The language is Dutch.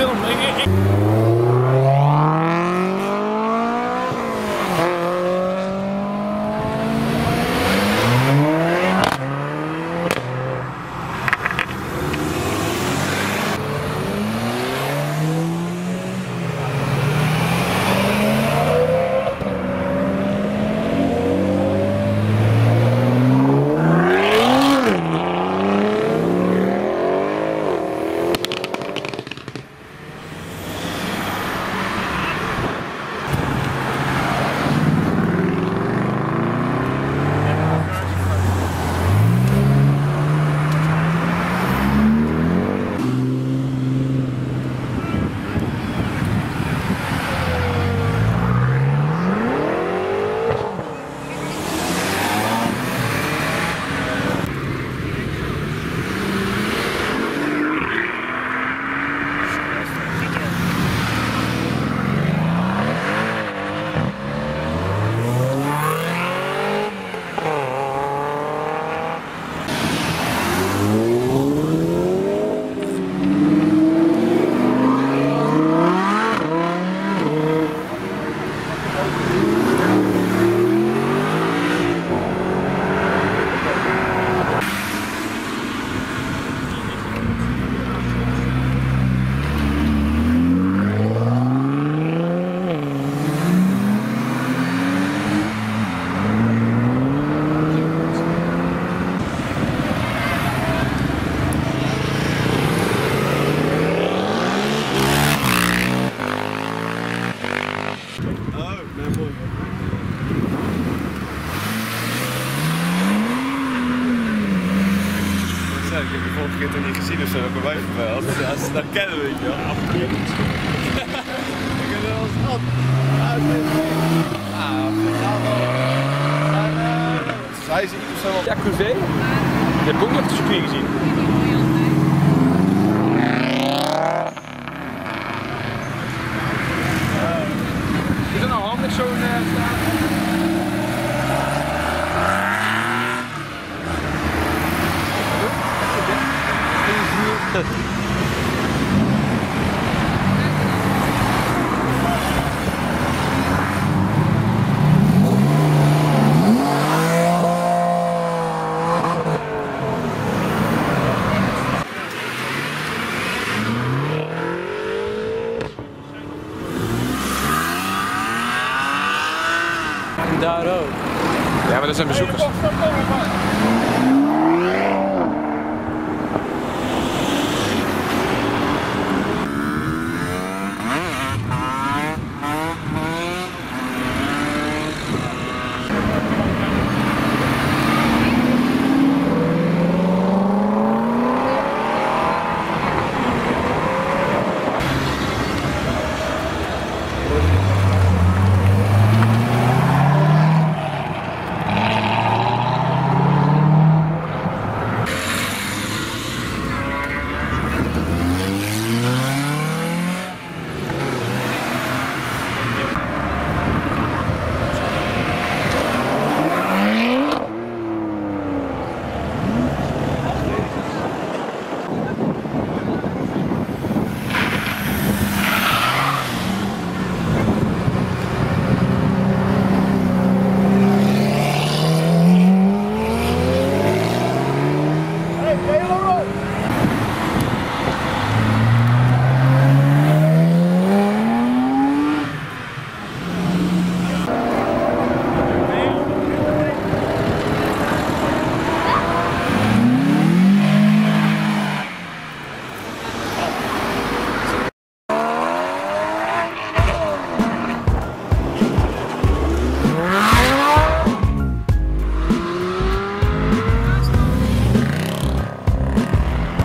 film. Ik, ik, ik- Ja, als ze dat kennen, weet je wel. Ik heb wel eens gehad. Ah, Zij is iets of zo. Ja, Cruze. Je hebt ook nog het circuit gezien. Is dat nou handig zo'n uh,